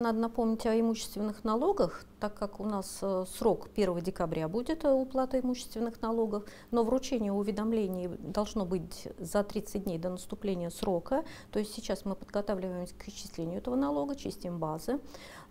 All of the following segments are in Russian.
Надо напомнить о имущественных налогах, так как у нас э, срок 1 декабря будет э, уплата имущественных налогов, но вручение уведомлений должно быть за 30 дней до наступления срока. То есть сейчас мы подготавливаемся к исчислению этого налога, чистим базы.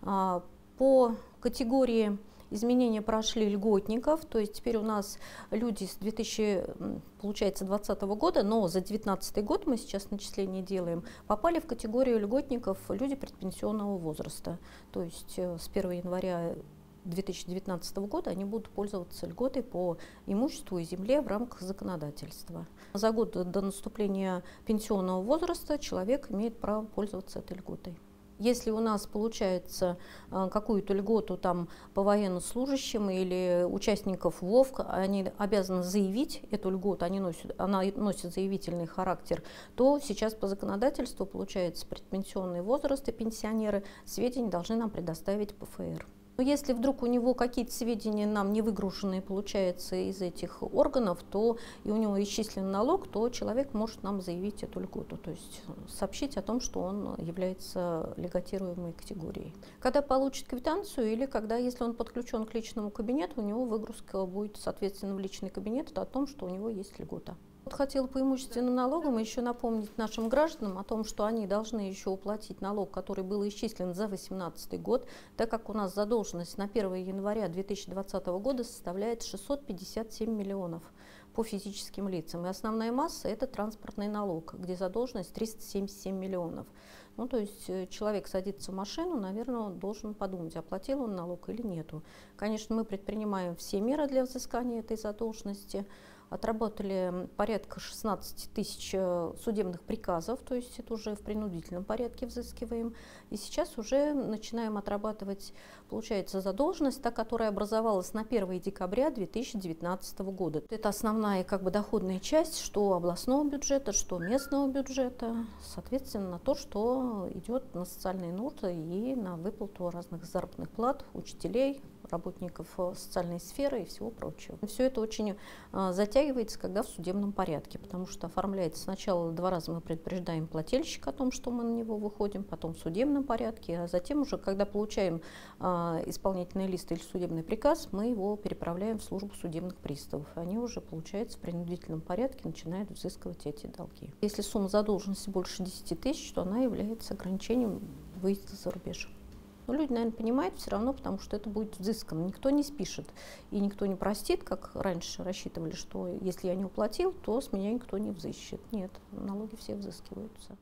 А, по категории Изменения прошли льготников, то есть теперь у нас люди с 2020 года, но за 2019 год мы сейчас начисление делаем, попали в категорию льготников люди предпенсионного возраста. То есть э, с 1 января 2019 года они будут пользоваться льготой по имуществу и земле в рамках законодательства. За год до наступления пенсионного возраста человек имеет право пользоваться этой льготой. Если у нас получается э, какую-то льготу там по военнослужащим или участников ВОВК, они обязаны заявить эту льготу, они носят, она носит заявительный характер, то сейчас по законодательству получается предпенсионный возраст и пенсионеры сведения должны нам предоставить ПФР. Но если вдруг у него какие-то сведения нам не выгруженные получается из этих органов, то и у него исчислен налог, то человек может нам заявить эту льготу, то есть сообщить о том, что он является льготируемой категорией. Когда получит квитанцию или когда, если он подключен к личному кабинету, у него выгрузка будет, соответственно, в личный кабинет о том, что у него есть льгота. Хотела по имущественным налогам еще напомнить нашим гражданам о том, что они должны еще уплатить налог, который был исчислен за 2018 год, так как у нас задолженность на 1 января 2020 года составляет 657 миллионов по физическим лицам. И основная масса – это транспортный налог, где задолженность 377 миллионов. Ну, то есть э, человек садится в машину, наверное, он должен подумать, оплатил он налог или нету. Конечно, мы предпринимаем все меры для взыскания этой задолженности отработали порядка 16 тысяч э, судебных приказов, то есть это уже в принудительном порядке взыскиваем. И сейчас уже начинаем отрабатывать, получается, задолженность, та, которая образовалась на 1 декабря 2019 года. Это основная как бы доходная часть, что областного бюджета, что местного бюджета, соответственно, на то, что идет на социальные нужды и на выплату разных заработных плат учителей, работников э, социальной сферы и всего прочего. Все это очень э, затягивается, когда в судебном порядке, потому что оформляется сначала два раза мы предупреждаем плательщика о том, что мы на него выходим, потом в судебном порядке, а затем уже, когда получаем э, исполнительный лист или судебный приказ, мы его переправляем в службу судебных приставов. Они уже, получается, в принудительном порядке начинают взыскивать эти долги. Если сумма задолженности больше 10 тысяч, то она является ограничением выезда за рубеж. Но люди, наверное, понимают все равно, потому что это будет взыскано. Никто не спишет и никто не простит, как раньше рассчитывали, что если я не уплатил, то с меня никто не взыщет. Нет, налоги все взыскиваются.